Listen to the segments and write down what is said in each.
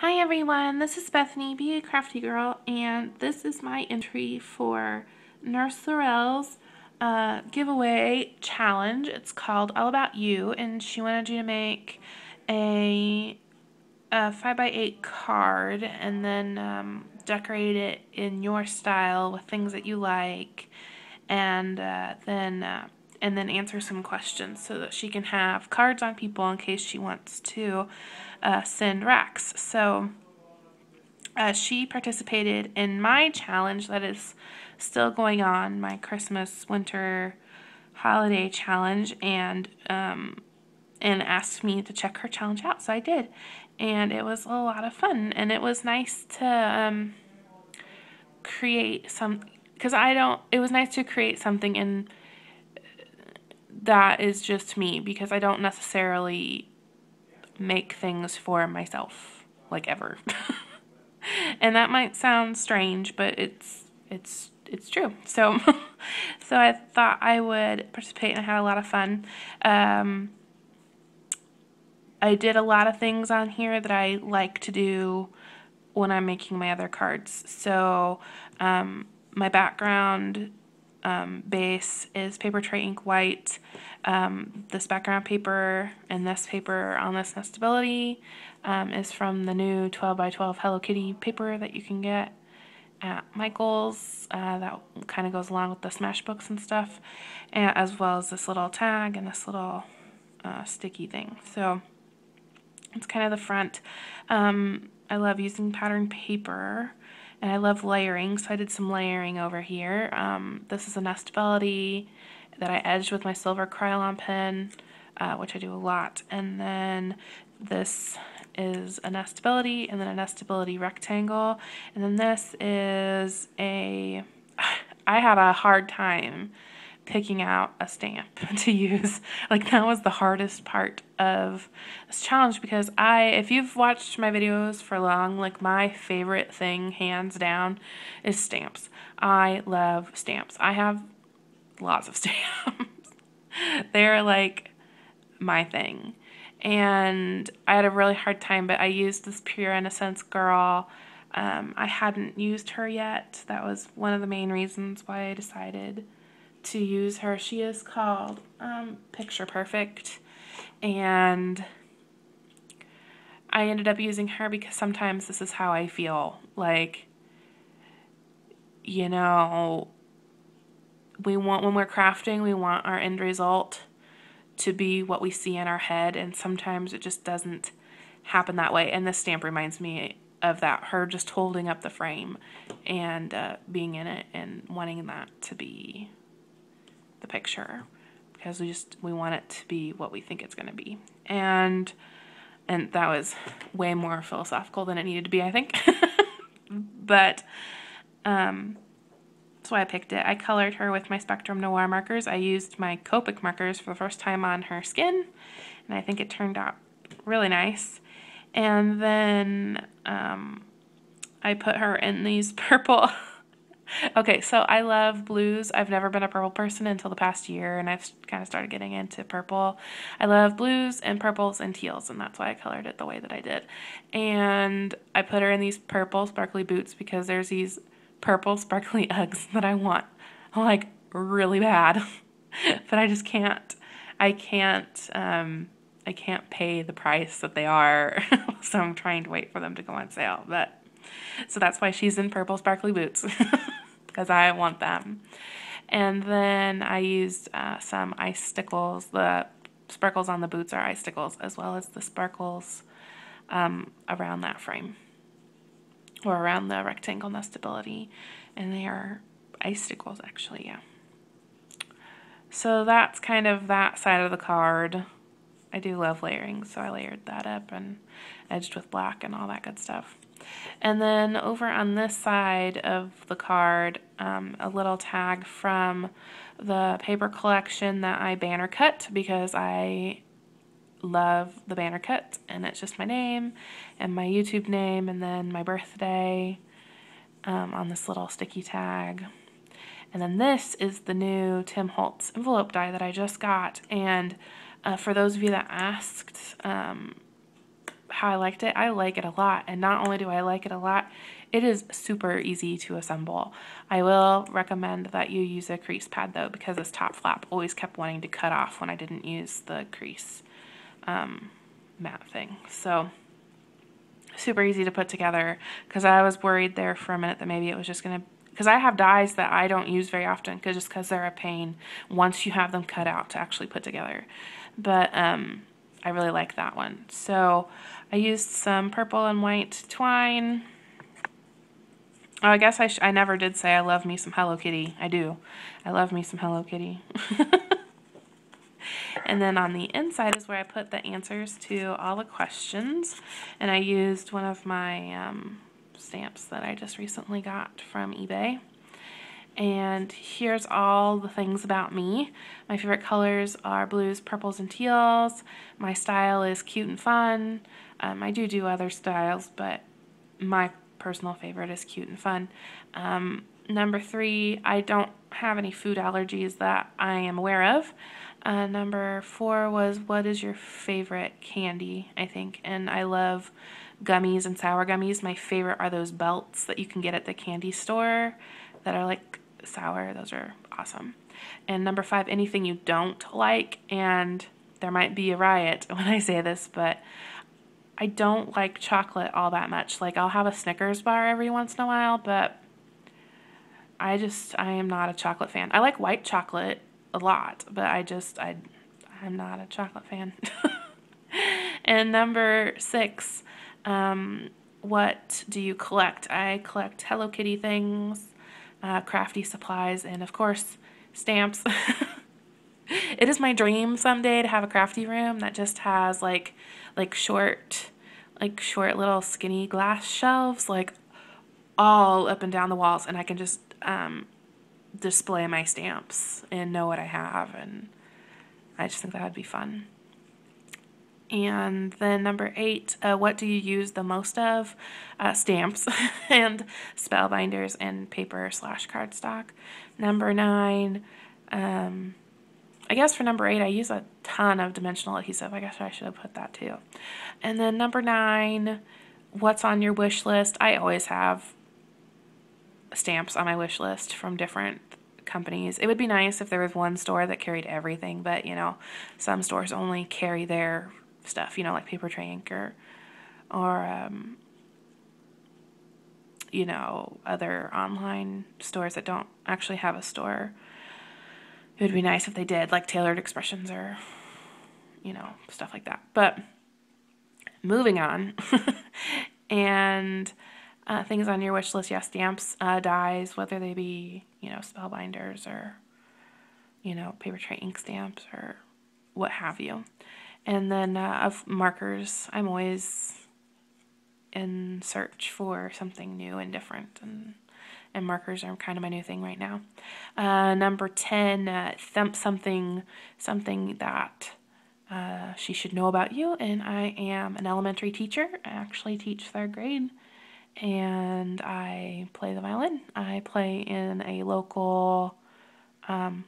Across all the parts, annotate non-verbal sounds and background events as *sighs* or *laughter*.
Hi everyone, this is Bethany, Be a Crafty Girl, and this is my entry for Nurse Laurel's uh, giveaway challenge. It's called All About You, and she wanted you to make a, a 5x8 card and then um, decorate it in your style with things that you like, and uh, then uh, and then answer some questions so that she can have cards on people in case she wants to uh, send RAKs. So uh, she participated in my challenge that is still going on, my Christmas winter holiday challenge, and um, and asked me to check her challenge out. So I did, and it was a lot of fun, and it was nice to um, create some because I don't. It was nice to create something in that is just me because I don't necessarily make things for myself like ever. *laughs* and that might sound strange, but it's it's it's true. So *laughs* so I thought I would participate and I had a lot of fun. Um, I did a lot of things on here that I like to do when I'm making my other cards. So um, my background um, base is Papertrey Ink white. Um, this background paper and this paper on this nestability um, is from the new 12 by 12 Hello Kitty paper that you can get at Michael's. Uh, that kind of goes along with the smash books and stuff, and, as well as this little tag and this little uh, sticky thing. So it's kind of the front. Um, I love using pattern paper and I love layering, so I did some layering over here. Um, this is a nestability that I edged with my silver Krylon pen, uh, which I do a lot. And then this is a nestability, and then a nestability rectangle. And then this is a, *sighs* I had a hard time picking out a stamp *laughs* to use. Like that was the hardest part of this challenge because I, if you've watched my videos for long, like my favorite thing, hands down, is stamps. I love stamps. I have lots of *laughs* stamps. They're like my thing. And I had a really hard time, but I used this Pure Innocence girl. Um, I hadn't used her yet. That was one of the main reasons why I decided to use her. She is called um, Picture Perfect, and I ended up using her because sometimes this is how I feel. Like, you know, we want, when we're crafting, we want our end result to be what we see in our head, and sometimes it just doesn't happen that way. And this stamp reminds me of that her just holding up the frame and uh, being in it and wanting that to be the picture because we just we want it to be what we think it's going to be. And and that was way more philosophical than it needed to be i think. *laughs* But um that's why i picked it. I colored her with my spectrum noir markers. I used my copic markers for the first time on her skin and i think it turned out really nice. And then um, i put her in these *laughs* purple okay, so I love blues. I've never been a purple person until the past year, and I've kind of started getting into purple. I love blues and purples and teals, and that's why I colored it the way that I did. And I put her in these purple sparkly boots because there's these purple sparkly *laughs* Uggs that I want, like really bad, *laughs* but I just can't. I can't. Um, I can't pay the price that they are, *laughs* so I'm trying to wait for them to go on sale. But so that's why she's in purple sparkly boots because I want them. And then I used uh, some icicles. The sparkles on the boots are ice icicles as well as the sparkles um, around that frame or around the rectangle nestability. And they are icicles actually, yeah. So that's kind of that side of the card. I do love layering, so I layered that up and edged with black and all that good stuff. And then over on this side of the card, um, a little tag from the paper collection that I banner cut because I love the banner cut and it's just my name and my YouTube name and then my birthday um, on this little sticky tag. And then this is the new Tim Holtz envelope die that I just got. And uh, for those of you that asked um, how I liked it. I like it a lot. And not only do I like it a lot, it is super easy to assemble. I will recommend that you use a crease pad though because this top flap always kept wanting to cut off when I didn't use the crease um, mat thing. So super easy to put together because I was worried there for a minute that maybe it was just going to because I have dies that I don't use very often cause just because they're a pain once you have them cut out to actually put together. But um, I really like that one. So I used some purple and white twine. Oh, I guess I, I never did say I love me some Hello Kitty. I do. I love me some Hello Kitty. *laughs* and then on the inside is where I put the answers to all the questions. And I used one of my um, stamps that I just recently got from eBay. And here's all the things about me. My favorite colors are blues, purples, and teals. My style is cute and fun. Um, I do do other styles, but my personal favorite is cute and fun. Um, number three, I don't have any food allergies that I am aware of. Uh, number four was what is your favorite candy, I think. And I love gummies and sour gummies. My favorite are those belts that you can get at the candy store that are like sour. Those are awesome. And number five, anything you don't like. And there might be a riot *laughs* when I say this, but I don't like chocolate all that much. Like I'll have a Snickers bar every once in a while, but I just I am not a chocolate fan. I like white chocolate a lot, but I just I I'm not a chocolate fan. *laughs* and number six, um, what do you collect? I collect Hello Kitty things, uh, crafty supplies, and of course stamps. *laughs* it is my dream someday to have a crafty room that just has like like short like short little skinny glass shelves like all up and down the walls and I can just um, display my stamps and know what I have and I just think that would be fun. And then number eight, uh, what do you use the most of? Uh, stamps *laughs* and spellbinders and paper slash cardstock. Number nine, um, I guess for number eight, I use a ton of dimensional adhesive. I guess I should have put that too. And then number nine, what's on your wish list? I always have stamps on my wish list from different companies. It would be nice if there was one store that carried everything, but you know, some stores only carry their stuff, you know, like Papertrey Ink or, or um, you know, other online stores that don't actually have a store. It would be nice if they did, like Taylored Expressions or, you know, stuff like that. But moving on, *laughs* and uh, things on your wish list, yes, stamps, uh, dies, whether they be, you know, spellbinders or, you know, Papertrey Ink stamps or what have you. And then uh, of markers, I'm always in search for something new and different, and and markers are kind of my new thing right now. Uh, number ten, uh, thump something something that uh, she should know about you. And I am an elementary teacher. I actually teach third grade, and I play the violin. I play in a local um,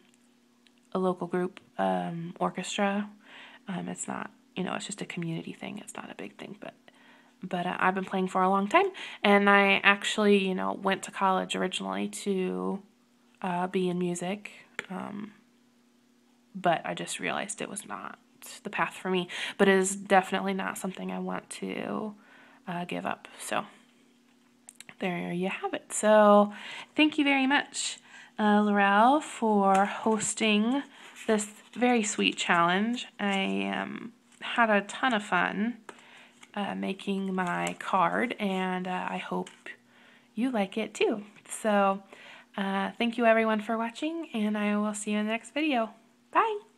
a local group um, orchestra um, it's not, you know, it's just a community thing. It's not a big thing, but but uh, I've been playing for a long time, and I actually, you know, went to college originally to uh, be in music, um, but I just realized it was not the path for me. But it is definitely not something I want to uh, give up. So there you have it. So thank you very much, uh, Laurel, for hosting this very sweet challenge. I um, had a ton of fun uh, making my card, and uh, I hope you like it too. So, uh, thank you everyone for watching, and I will see you in the next video. Bye!